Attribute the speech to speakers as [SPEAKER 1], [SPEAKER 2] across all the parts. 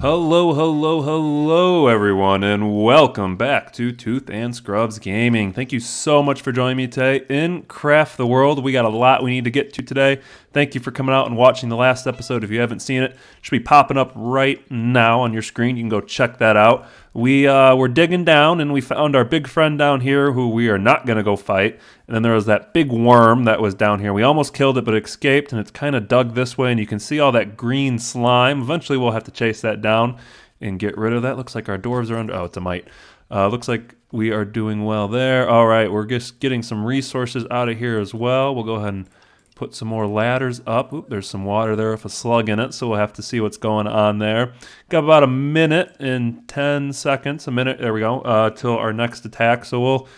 [SPEAKER 1] Hello, hello, hello, everyone, and welcome back to Tooth and Scrubs Gaming. Thank you so much for joining me today in Craft the World. We got a lot we need to get to today. Thank you for coming out and watching the last episode. If you haven't seen it, it should be popping up right now on your screen. You can go check that out. We uh, were digging down and we found our big friend down here who we are not going to go fight. And then there was that big worm that was down here. We almost killed it, but it escaped, and it's kind of dug this way. And you can see all that green slime. Eventually, we'll have to chase that down and get rid of that. Looks like our dwarves are under. Oh, it's a mite. Uh, looks like we are doing well there. All right, we're just getting some resources out of here as well. We'll go ahead and put some more ladders up. Oop, there's some water there with a slug in it, so we'll have to see what's going on there. Got about a minute and 10 seconds, a minute, there we go, uh, till our next attack. So we'll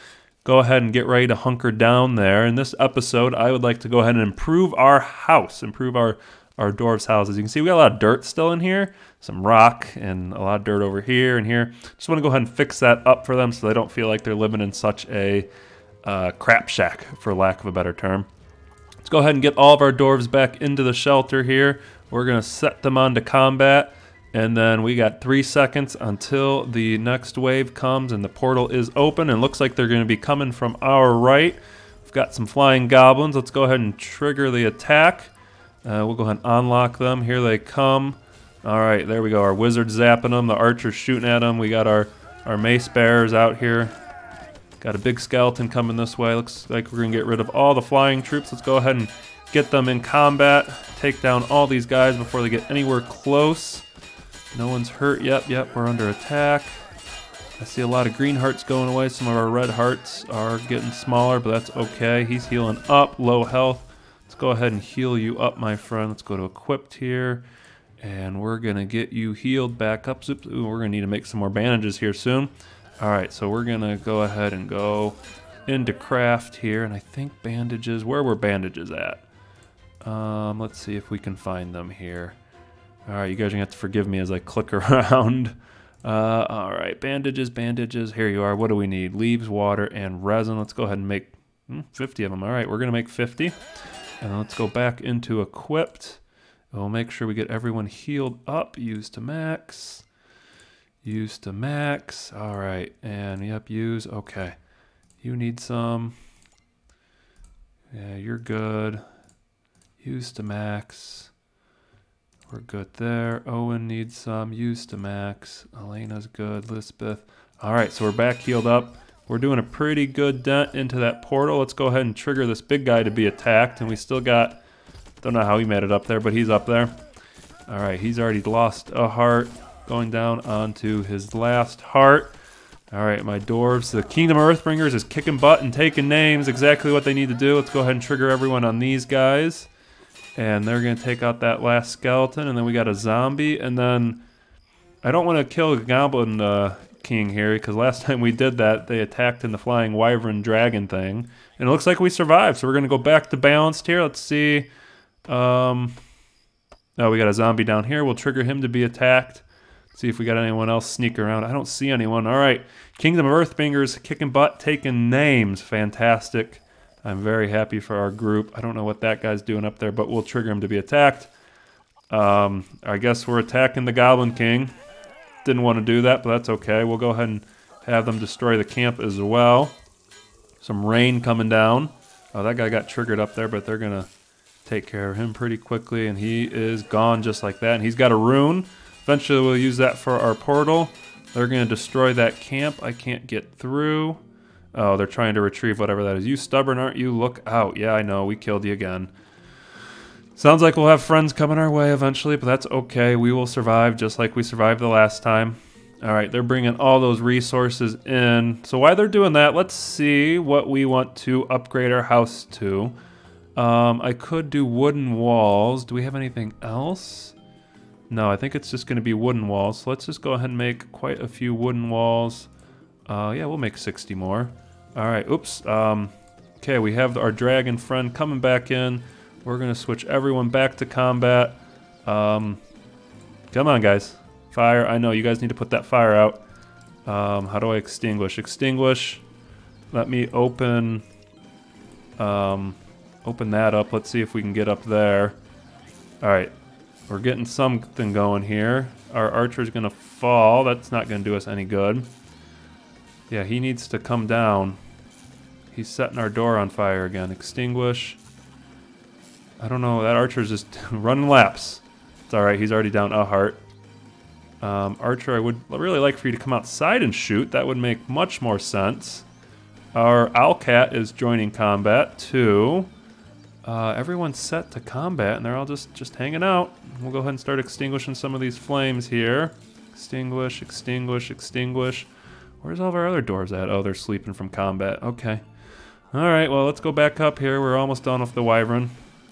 [SPEAKER 1] go ahead and get ready to hunker down there. In this episode, I would like to go ahead and improve our house, improve our, our dwarves' houses. You can see we got a lot of dirt still in here, some rock, and a lot of dirt over here and here. Just want to go ahead and fix that up for them so they don't feel like they're living in such a uh, crap shack, for lack of a better term. Go ahead and get all of our dwarves back into the shelter here. We're going to set them on to combat. And then we got three seconds until the next wave comes and the portal is open. And looks like they're going to be coming from our right. We've got some flying goblins. Let's go ahead and trigger the attack. Uh, we'll go ahead and unlock them. Here they come. All right, there we go. Our wizard's zapping them. The archer's shooting at them. We got our, our mace bearers out here. Got a big skeleton coming this way. Looks like we're going to get rid of all the flying troops. Let's go ahead and get them in combat. Take down all these guys before they get anywhere close. No one's hurt yet. Yep, we're under attack. I see a lot of green hearts going away. Some of our red hearts are getting smaller, but that's okay. He's healing up, low health. Let's go ahead and heal you up, my friend. Let's go to equipped here. And we're going to get you healed back up. Ooh, we're going to need to make some more bandages here soon. All right, so we're to go ahead and go into craft here. And I think bandages, where were bandages at? Um, let's see if we can find them here. All right, you guys are to have to forgive me as I click around. Uh, all right, bandages, bandages. Here you are. What do we need? Leaves, water, and resin. Let's go ahead and make hmm, 50 of them. All right, we're to make 50. And let's go back into equipped. We'll make sure we get everyone healed up. Use to max. Use to max. All right, and yep, use. Okay. You need some. Yeah, you're good. Use to max. We're good there. Owen needs some. Use to max. Elena's good. Lisbeth. All right, so we're back healed up. We're doing a pretty good dent into that portal. Let's go ahead and trigger this big guy to be attacked. And we still got, don't know how he made it up there, but he's up there. All right, he's already lost a heart. Going down onto his last heart. All right, my dwarves. The Kingdom of Earthbringers is kicking butt and taking names. Exactly what they need to do. Let's go ahead and trigger everyone on these guys. And they're going to take out that last skeleton. And then we got a zombie. And then I don't want to kill goblin uh, king here because last time we did that, they attacked in the flying wyvern dragon thing. And it looks like we survived. So we're going to go back to balanced here. Let's see. Um, oh, we got a zombie down here. We'll trigger him to be attacked. See if we got anyone else sneak around. I don't see anyone. All right. Kingdom of Earthbringers kicking butt, taking names. Fantastic. I'm very happy for our group. I don't know what that guy's doing up there, but we'll trigger him to be attacked. Um, I guess we're attacking the Goblin King. Didn't want to do that, but that's okay. We'll go ahead and have them destroy the camp as well. Some rain coming down. Oh, that guy got triggered up there, but they're going to take care of him pretty quickly, and he is gone just like that. And he's got a rune. Eventually, we'll use that for our portal. They're going to destroy that camp. I can't get through. Oh, they're trying to retrieve whatever that is. You stubborn, aren't you? Look out. Yeah, I know. We killed you again. Sounds like we'll have friends coming our way eventually, but that's okay. We will survive just like we survived the last time. All right, they're bringing all those resources in. So while they're doing that, let's see what we want to upgrade our house to. Um, I could do wooden walls. Do we have anything else? No, I think it's just going to be wooden walls. So let's just go ahead and make quite a few wooden walls. Uh, yeah, we'll make 60 more. All right, oops. Um, okay, we have our dragon friend coming back in. We're going to switch everyone back to combat. Um, come on, guys. Fire. I know, you guys need to put that fire out. Um, how do I extinguish? Extinguish. Let me open... Um, open that up. Let's see if we can get up there. All right. We're getting something going here. Our archer's going to fall. That's not going to do us any good. Yeah, he needs to come down. He's setting our door on fire again. Extinguish. I don't know. That archer's just running laps. It's alright. He's already down a heart. Um, Archer, I would really like for you to come outside and shoot. That would make much more sense. Our Owlcat is joining combat too. Uh, everyone's set to combat and they're all just, just hanging out. We'll go ahead and start extinguishing some of these flames here. Extinguish, extinguish, extinguish. Where's all of our other doors at? Oh, they're sleeping from combat. Okay. Alright, well, let's go back up here. We're almost done with the Wyvern.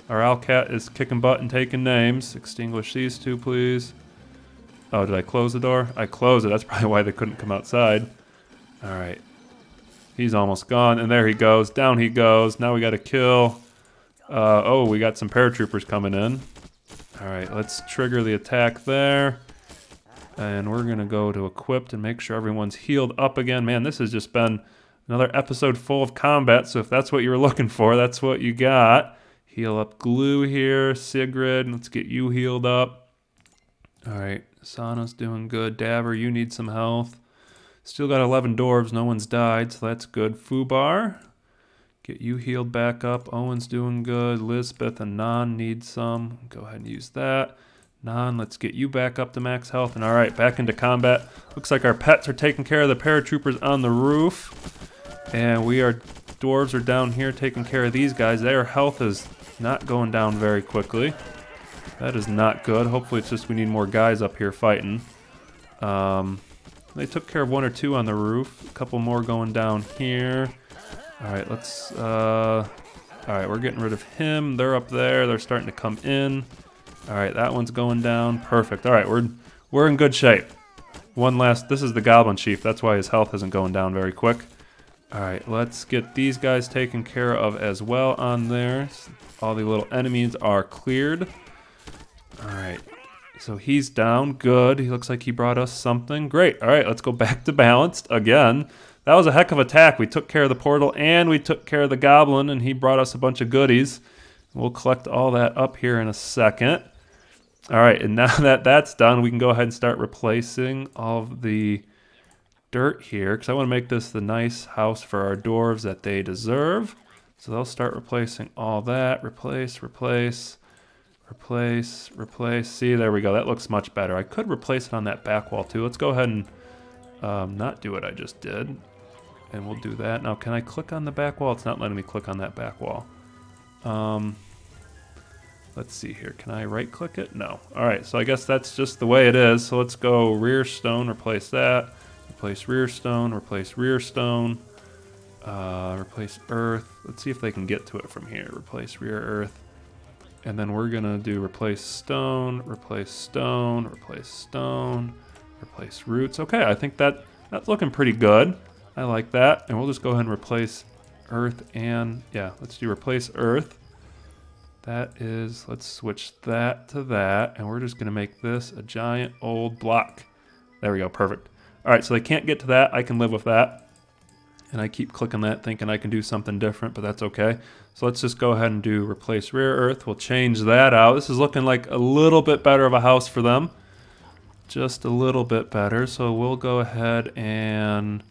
[SPEAKER 1] Our Owlcat is kicking butt and taking names. Extinguish these two, please. Oh, did I close the door? I closed it. That's probably why they couldn't come outside. All right. He's almost gone. And there he goes. Down he goes. Now we got to kill. Uh, oh, we got some paratroopers coming in. All right, let's trigger the attack there. And we're going to go to equipped and make sure everyone's healed up again. Man, this has just been another episode full of combat. So if that's what you were looking for, that's what you got. Heal up glue here. Sigrid, let's get you healed up. All right, Sana's doing good. Dabber, you need some health. Still got 11 dwarves. No one's died, so that's good. Fubar, get you healed back up. Owen's doing good. Lisbeth and Nan need some. Go ahead and use that. Nan, let's get you back up to max health. And all right, back into combat. Looks like our pets are taking care of the paratroopers on the roof. And we are, dwarves are down here taking care of these guys. Their health is not going down very quickly. That is not good. Hopefully it's just we need more guys up here fighting. Um, they took care of one or two on the roof. A couple more going down here. Alright, let's... Uh, Alright, we're getting rid of him. They're up there. They're starting to come in. Alright, that one's going down. Perfect. Alright, we're, we're in good shape. One last... This is the Goblin Chief. That's why his health isn't going down very quick. Alright, let's get these guys taken care of as well on there. All the little enemies are cleared. Alright. So he's down. Good. He looks like he brought us something. Great. All right, let's go back to balanced again. That was a heck of a attack. We took care of the portal and we took care of the goblin, and he brought us a bunch of goodies. We'll collect all that up here in a second. All right, and now that that's done, we can go ahead and start replacing all of the dirt here because I want to make this the nice house for our dwarves that they deserve. So they'll start replacing all that. Replace, replace. Replace, replace. See, there we go. That looks much better. I could replace it on that back wall too. Let's go ahead and um, not do what I just did. And we'll do that. Now, can I click on the back wall? It's not letting me click on that back wall. Um, let's see here. Can I right click it? No. All right, so I guess that's just the way it is. So let's go rear stone, replace that. Replace rear stone, replace rear stone. Uh, replace earth. Let's see if they can get to it from here. Replace rear earth. And then we're gonna do replace stone, replace stone, replace stone, replace roots. Okay, I think that that's looking pretty good. I like that. And we'll just go ahead and replace earth and, yeah, let's do replace earth. That is, let's switch that to that. And we're just gonna make this a giant old block. There we go, perfect. All right, so they can't get to that. I can live with that. And I keep clicking that thinking I can do something different, but that's okay. So let's just go ahead and do replace rear earth. We'll change that out. This is looking like a little bit better of a house for them. Just a little bit better. So we'll go ahead and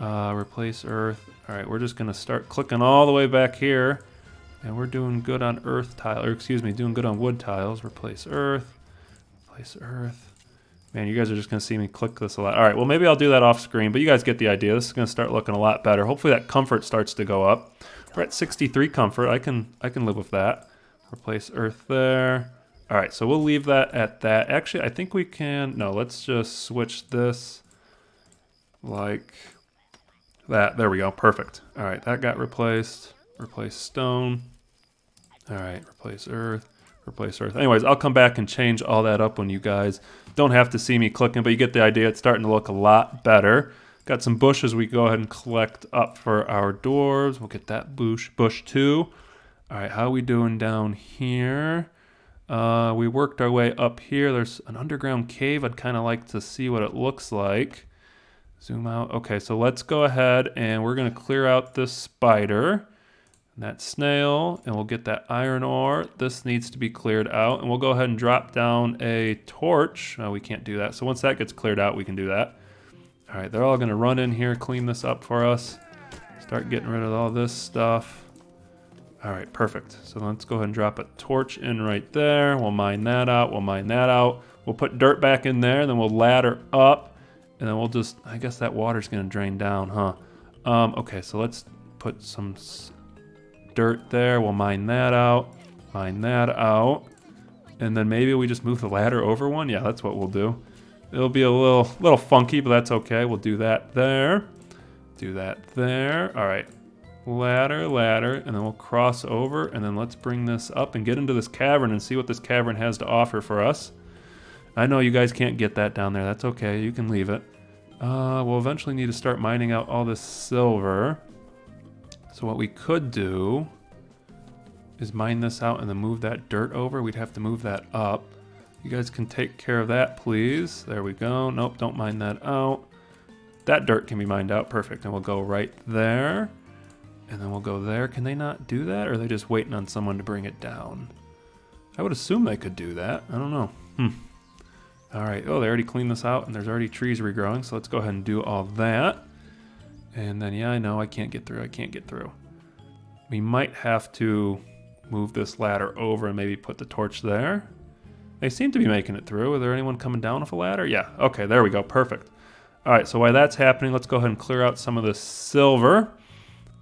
[SPEAKER 1] uh, replace earth. All right, we're just gonna start clicking all the way back here. And we're doing good on earth tile, or excuse me, doing good on wood tiles. Replace earth, replace earth. Man, you guys are just to see me click this a lot. All right, well, maybe I'll do that off screen, but you guys get the idea. This is to start looking a lot better. Hopefully that comfort starts to go up. We're at 63 comfort. I can I can live with that. Replace earth there. All right, so we'll leave that at that. Actually, I think we can... No, let's just switch this like that. There we go. Perfect. All right, that got replaced. Replace stone. All right, replace earth replace Earth. Anyways, I'll come back and change all that up when you guys don't have to see me clicking, but you get the idea. It's starting to look a lot better. Got some bushes we go ahead and collect up for our doors. We'll get that bush, bush too. All right, how we doing down here? Uh, we worked our way up here. There's an underground cave. I'd kind of like to see what it looks like. Zoom out. Okay, so let's go ahead and we're going to clear out this spider. and that snail, and we'll get that iron ore. This needs to be cleared out, and we'll go ahead and drop down a torch. We can't do that. So once that gets cleared out, we can do that. All right, they're all gonna run in here, clean this up for us. Start getting rid of all this stuff. All right, perfect. So let's go ahead and drop a torch in right there. We'll mine that out, we'll mine that out. We'll put dirt back in there, then we'll ladder up, and then we'll just, I guess that water's gonna drain down, huh? Um, okay, so let's put some dirt there. We'll mine that out, mine that out. And then maybe we just move the ladder over one. Yeah, that's what we'll do. It'll be a little, little funky, but that's okay. We'll do that there. Do that there. All right. Ladder, ladder, and then we'll cross over, and then let's bring this up and get into this cavern and see what this cavern has to offer for us. I know you guys can't get that down there. That's okay. You can leave it. Uh, we'll eventually need to start mining out all this silver. So what we could do is mine this out and then move that dirt over. We'd have to move that up. You guys can take care of that, please. There we go. Nope, don't mine that out. That dirt can be mined out. Perfect. And we'll go right there. And then we'll go there. Can they not do that? Or are they just waiting on someone to bring it down? I would assume they could do that. I don't know. Hmm. All right. Oh, they already cleaned this out and there's already trees regrowing. So let's go ahead and do all that. And then, yeah, I know I can't get through. I can't get through. We might have to move this ladder over and maybe put the torch there. They seem to be making it through. Are there anyone coming down with a ladder? Yeah. Okay, there we go. Perfect. All right, so while that's happening, let's go ahead and clear out some of the silver.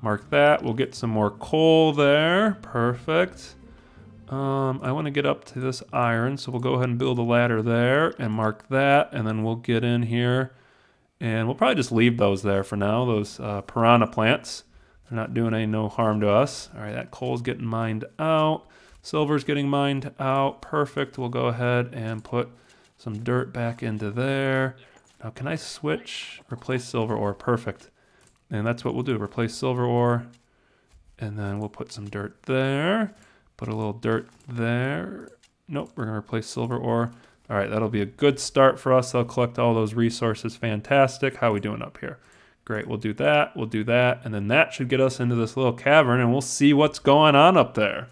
[SPEAKER 1] Mark that. We'll get some more coal there. Perfect. Um, I want to get up to this iron, so we'll go ahead and build a ladder there and mark that, and then we'll get in here and we'll probably just leave those there for now, those uh, piranha plants. They're not doing any no harm to us. All right, that coal's getting mined out. Silver's getting mined out. Perfect. We'll go ahead and put some dirt back into there. Now, can I switch? Replace silver ore. Perfect. And that's what we'll do. Replace silver ore. And then we'll put some dirt there. Put a little dirt there. Nope, we're to replace silver ore. All right, that'll be a good start for us. They'll collect all those resources. Fantastic. How we doing up here? Great, we'll do that, we'll do that, and then that should get us into this little cavern and we'll see what's going on up there.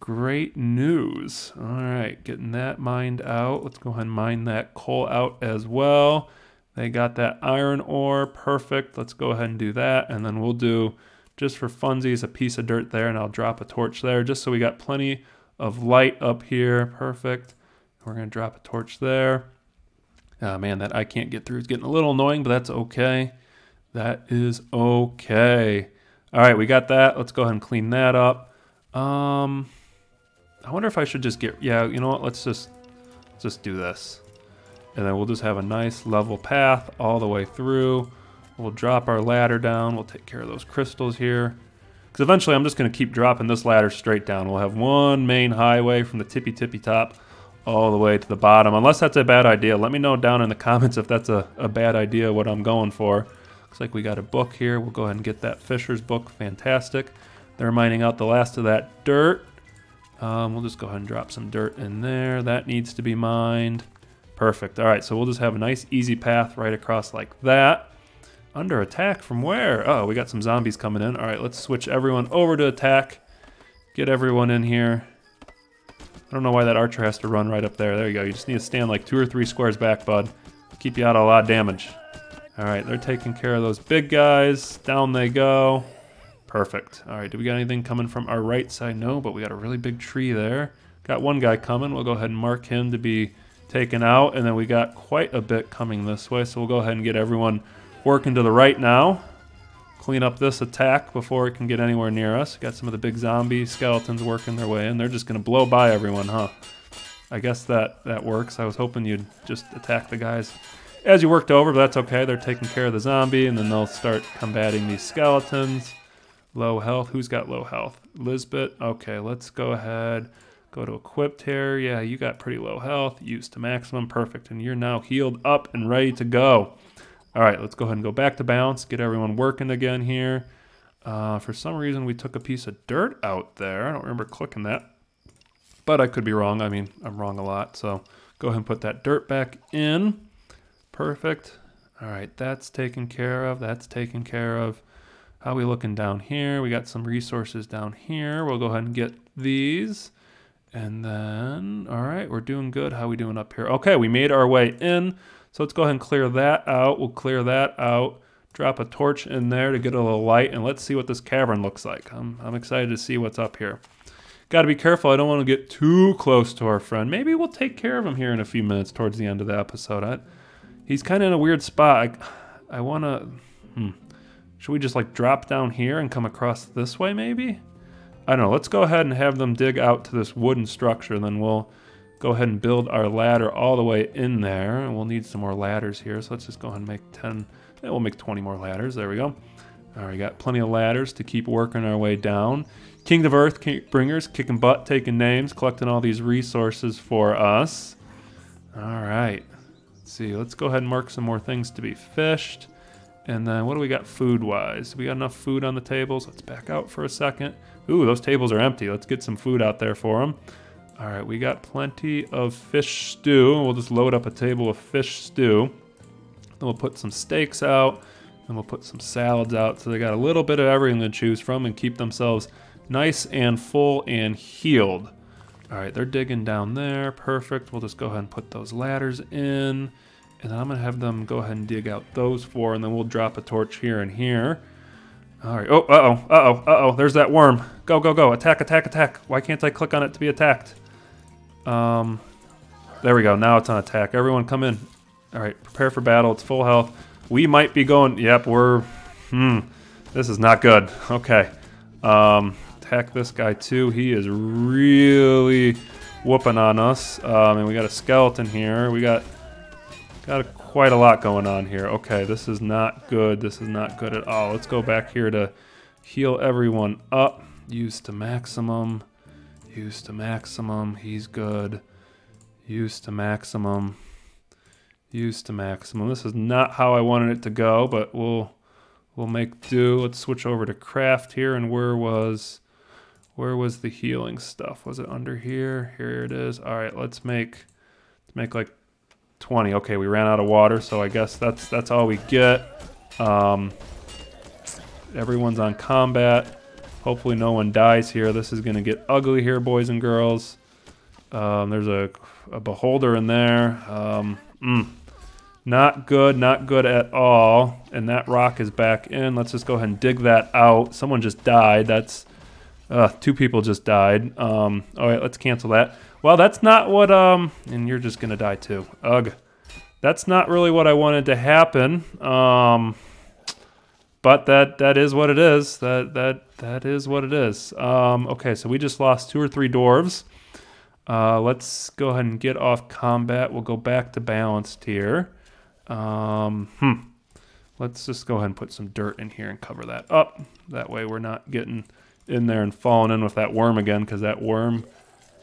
[SPEAKER 1] Great news. All right, getting that mined out. Let's go ahead and mine that coal out as well. They got that iron ore, perfect. Let's go ahead and do that, and then we'll do, just for funsies, a piece of dirt there, and I'll drop a torch there, just so we got plenty of light up here. Perfect. We're going to drop a torch there. Oh, man, that I can't get through is getting a little annoying, but that's okay. That is okay. All right, we got that. Let's go ahead and clean that up. Um, I wonder if I should just get, yeah, you know what? Let's just, let's just do this. And then we'll just have a nice level path all the way through. We'll drop our ladder down. We'll take care of those crystals here. Because eventually I'm just going to keep dropping this ladder straight down. We'll have one main highway from the tippy tippy top all the way to the bottom. Unless that's a bad idea, let me know down in the comments if that's a, a bad idea what I'm going for. Looks like we got a book here. We'll go ahead and get that Fisher's book. Fantastic. They're mining out the last of that dirt. Um, we'll just go ahead and drop some dirt in there. That needs to be mined. Perfect. All right, so we'll just have a nice easy path right across like that. Under attack from where? Oh, we got some zombies coming in. All right, let's switch everyone over to attack. Get everyone in here. I don't know why that archer has to run right up there. There you go. You just need to stand like two or three squares back, bud. Keep you out of a lot of damage. All right, they're taking care of those big guys. Down they go. Perfect. All right, do we got anything coming from our right side? No, but we got a really big tree there. Got one guy coming. We'll go ahead and mark him to be taken out. And then we got quite a bit coming this way. So we'll go ahead and get everyone working to the right now clean up this attack before it can get anywhere near us. Got some of the big zombie skeletons working their way in. They're just going to blow by everyone, huh? I guess that, that works. I was hoping you'd just attack the guys as you worked over, but that's okay. They're taking care of the zombie, and then they'll start combating these skeletons. Low health. Who's got low health? Lisbeth. Okay, let's go ahead. Go to equipped here. Yeah, you got pretty low health. Used to maximum. Perfect. And you're now healed up and ready to go. All right, let's go ahead and go back to bounce, get everyone working again here. Uh, for some reason, we took a piece of dirt out there. I don't remember clicking that, but I could be wrong. I mean, I'm wrong a lot. So go ahead and put that dirt back in. Perfect. All right, that's taken care of. That's taken care of. How we looking down here? We got some resources down here. We'll go ahead and get these. And then, all right, we're doing good. How we doing up here? Okay, we made our way in. So let's go ahead and clear that out. We'll clear that out. Drop a torch in there to get a little light. And let's see what this cavern looks like. I'm, I'm excited to see what's up here. Got to be careful. I don't want to get too close to our friend. Maybe we'll take care of him here in a few minutes towards the end of the episode. I, he's kind of in a weird spot. I, I want to... Hmm. Should we just like drop down here and come across this way maybe? I don't know. Let's go ahead and have them dig out to this wooden structure. Then we'll go ahead and build our ladder all the way in there. And we'll need some more ladders here. So let's just go ahead and make 10. Yeah, we'll make 20 more ladders. There we go. All right, got plenty of ladders to keep working our way down. King of Earth bringers, kicking butt, taking names, collecting all these resources for us. All right. Let's see. Let's go ahead and mark some more things to be fished. And then what do we got food-wise? We got enough food on the tables. Let's back out for a second. Ooh, those tables are empty. Let's get some food out there for them. All right, we got plenty of fish stew. We'll just load up a table of fish stew. Then we'll put some steaks out. Then we'll put some salads out. So they got a little bit of everything to choose from and keep themselves nice and full and healed. All right, they're digging down there. Perfect. We'll just go ahead and put those ladders in. And then I'm going to have them go ahead and dig out those four. And then we'll drop a torch here and here. All right. Oh, uh-oh, uh-oh, uh-oh. There's that worm. Go, go, go. Attack, attack, attack. Why can't I click on it to be attacked? Um, there we go. Now it's on attack. Everyone come in. All right, prepare for battle. It's full health. We might be going... Yep, we're... Hmm. This is not good. Okay. Um, attack this guy too. He is really whooping on us. Um, and we got a skeleton here. We got got a quite a lot going on here. Okay, this is not good. This is not good at all. Let's go back here to heal everyone up. Use to maximum. Use to maximum. He's good. Use to maximum. Use to maximum. This is not how I wanted it to go, but we'll we'll make do. Let's switch over to craft here. And where was where was the healing stuff? Was it under here? Here it is. All right, let's make let's make like 20. Okay, we ran out of water, so I guess that's that's all we get. Um, everyone's on combat. Hopefully no one dies here. This is going to get ugly here, boys and girls. Um, there's a, a, beholder in there. Um, mm, not good, not good at all. And that rock is back in. Let's just go ahead and dig that out. Someone just died. That's uh, two people just died. Um, all right, let's cancel that. Well, that's not what, um, and you're just going to die too. Ugh. That's not really what I wanted to happen. Um, but that, that is what it is. That, that, that is what it is. Um, okay, so we just lost two or three dwarves. Uh, let's go ahead and get off combat. We'll go back to balanced here. Um, hmm. Let's just go ahead and put some dirt in here and cover that up. That way we're not getting in there and falling in with that worm again because that worm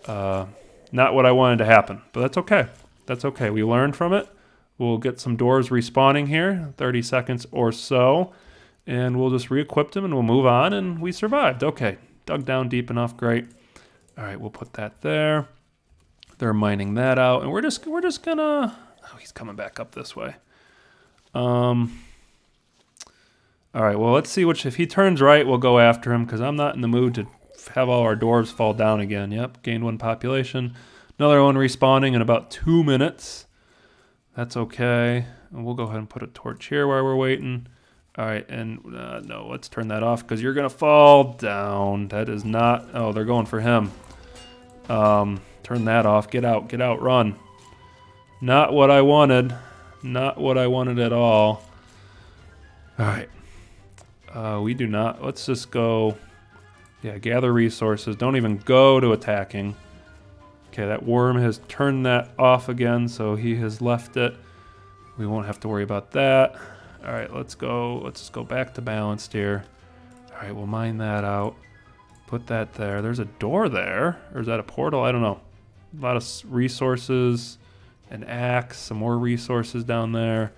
[SPEAKER 1] uh, not what I wanted to happen, but that's okay. That's okay. We learned from it. We'll get some doors respawning here, 30 seconds or so, and we'll just re-equip them and we'll move on, and we survived. Okay, dug down deep enough, great. All right, we'll put that there. They're mining that out, and we're just we're just gonna. Oh, he's coming back up this way. Um. All right, well, let's see which. If he turns right, we'll go after him because I'm not in the mood to have all our dwarves fall down again. Yep, gained one population. Another one respawning in about two minutes. That's okay. And we'll go ahead and put a torch here while we're waiting. All right, and uh, no, let's turn that off because you're going to fall down. That is not... Oh, they're going for him. Um, turn that off. Get out. Get out. Run. Not what I wanted. Not what I wanted at all. All right. Uh, we do not... Let's just go... Yeah, gather resources. Don't even go to attacking. Okay, that worm has turned that off again, so he has left it. We won't have to worry about that. All right, let's go. Let's just go back to balanced here. All right, we'll mine that out. Put that there. There's a door there. Or is that a portal? I don't know. A lot of resources. An axe. Some more resources down there.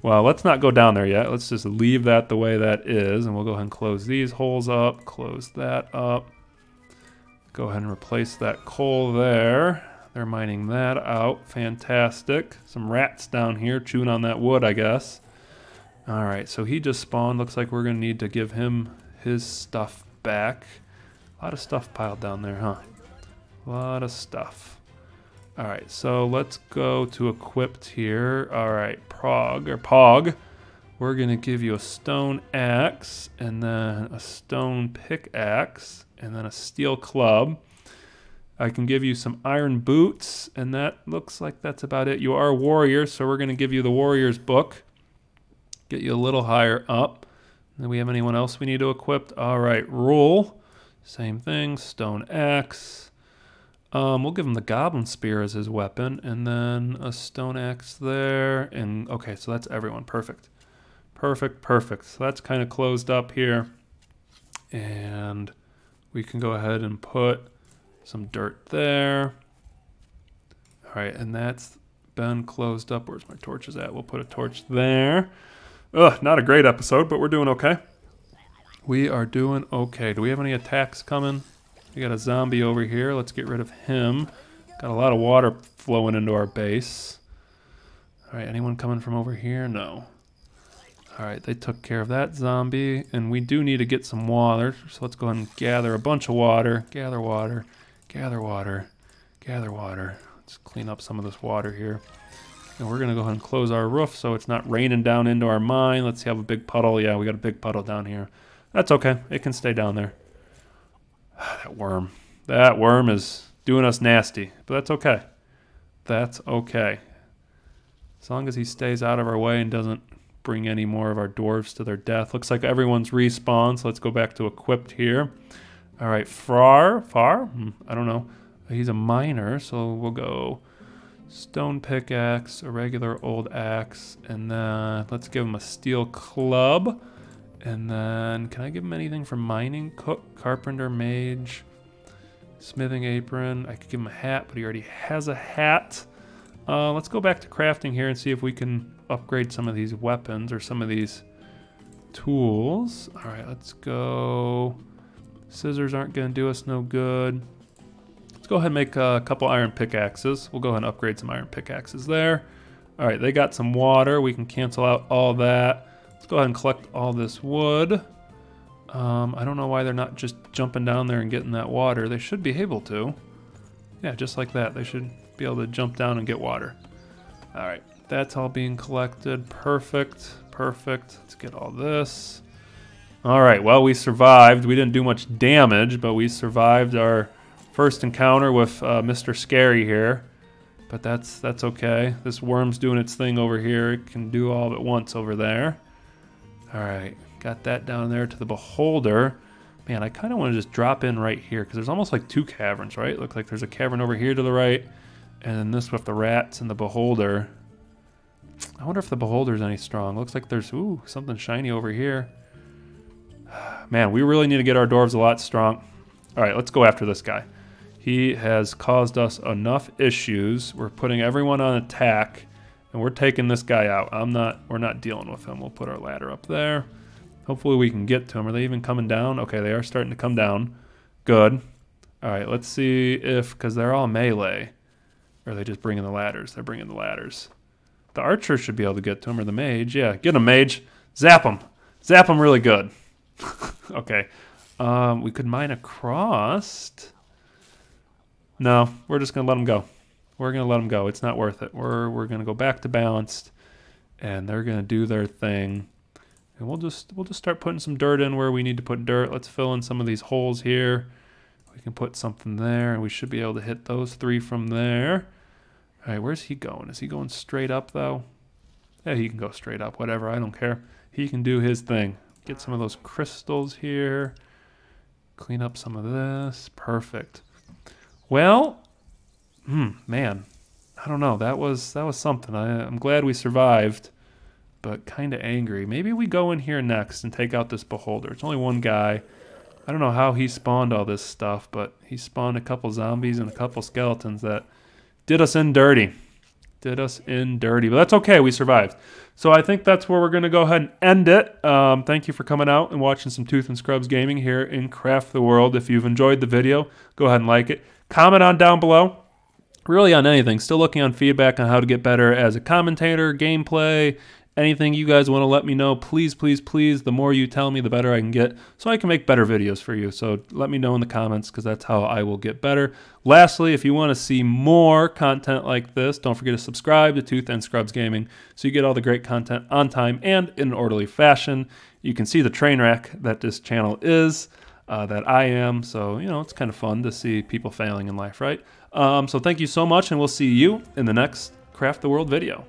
[SPEAKER 1] Well, let's not go down there yet. Let's just leave that the way that is, and we'll go ahead and close these holes up, close that up. Go ahead and replace that coal there. They're mining that out. Fantastic. Some rats down here chewing on that wood, I guess. All right, so he just spawned. Looks like we're to need to give him his stuff back. A lot of stuff piled down there, huh? A lot of stuff. All right, so let's go to equipped here. All right, Prog, or Pog. We're to give you a stone axe, and then a stone pickaxe, and then a steel club. I can give you some iron boots, and that looks like that's about it. You are a warrior, so we're to give you the warrior's book. Get you a little higher up. Do we have anyone else we need to equip? All right, rule. Same thing, stone axe. Um, we'll give him the goblin spear as his weapon, and then a stone axe there. And okay, so that's everyone. Perfect. Perfect, perfect. So that's kind of closed up here. And we can go ahead and put some dirt there. All right, and that's been closed up. Where's my torches at? We'll put a torch there. Ugh, not a great episode, but we're doing okay. We are doing okay. Do we have any attacks coming? We got a zombie over here. Let's get rid of him. Got a lot of water flowing into our base. All right, anyone coming from over here? No. All right, they took care of that zombie, and we do need to get some water. So let's go ahead and gather a bunch of water. Gather water. Gather water. Gather water. Let's clean up some of this water here. And we're going to go ahead and close our roof so it's not raining down into our mine. Let's have a big puddle. Yeah, we got a big puddle down here. That's okay. It can stay down there. that worm. That worm is doing us nasty, but that's okay. That's okay. As long as he stays out of our way and doesn't bring any more of our dwarves to their death. Looks like everyone's respawned, so let's go back to equipped here. All right, Far, Far, hmm, I don't know. He's a miner, so we'll go stone pickaxe, a regular old axe, and then let's give him a steel club. And then, can I give him anything for mining? Cook, carpenter, mage, smithing apron. I could give him a hat, but he already has a hat. Uh, let's go back to crafting here and see if we can upgrade some of these weapons or some of these tools. All right, let's go Scissors aren't going to do us no good. Go ahead and make a couple iron pickaxes. We'll go ahead and upgrade some iron pickaxes there. All right, they got some water. We can cancel out all that. Let's go ahead and collect all this wood. Um, I don't know why they're not just jumping down there and getting that water. They should be able to. Yeah, just like that. They should be able to jump down and get water. All right, that's all being collected. Perfect, perfect. Let's get all this. All right, well, we survived. We didn't do much damage, but we survived our first encounter with uh, Mr. Scary here. But that's that's okay. This worm's doing its thing over here. It can do all at once over there. All right, got that down there to the Beholder. Man, I kind of want to just drop in right here because there's almost like two caverns, right? Look like there's a cavern over here to the right, and then this with the rats and the Beholder. I wonder if the Beholder's any strong. Looks like there's, ooh, something shiny over here. Man, we really need to get our dwarves a lot strong. All right, let's go after this guy. He has caused us enough issues. We're putting everyone on attack, and we're taking this guy out. I'm not. We're not dealing with him. We'll put our ladder up there. Hopefully we can get to him. Are they even coming down? Okay, they are starting to come down. Good. All right, let's see if because they're all melee. Or are they just bringing the ladders? They're bringing the ladders. The archer should be able to get to him, or the mage. Yeah, get him, mage. Zap him. Zap him really good. okay. Um, we could mine across. No, we're just going to let them go. We're going to let them go. It's not worth it. We're, we're going to go back to balanced, and they're going to do their thing. And we'll just we'll just start putting some dirt in where we need to put dirt. Let's fill in some of these holes here. We can put something there, and we should be able to hit those three from there. All right, where's he going? Is he going straight up, though? Yeah, he can go straight up. Whatever, I don't care. He can do his thing. Get some of those crystals here. Clean up some of this. Perfect. Well, hmm, man, I don't know. That was that was something. I, I'm glad we survived, but kind of angry. Maybe we go in here next and take out this beholder. It's only one guy. I don't know how he spawned all this stuff, but he spawned a couple zombies and a couple skeletons that did us in dirty did us in dirty. But that's okay. We survived. So I think that's where we're going to go ahead and end it. Um, thank you for coming out and watching some Tooth and Scrubs Gaming here in Craft the World. If you've enjoyed the video, go ahead and like it. Comment on down below. Really on anything. Still looking on feedback on how to get better as a commentator, gameplay, anything you guys want to let me know, please, please, please, the more you tell me, the better I can get so I can make better videos for you. So let me know in the comments because that's how I will get better. Lastly, if you want to see more content like this, don't forget to subscribe to Tooth and Scrubs Gaming so you get all the great content on time and in an orderly fashion. You can see the train wreck that this channel is. Uh, that I am. So, you know, it's kind of fun to see people failing in life, right? Um, so, thank you so much, and we'll see you in the next Craft the World video.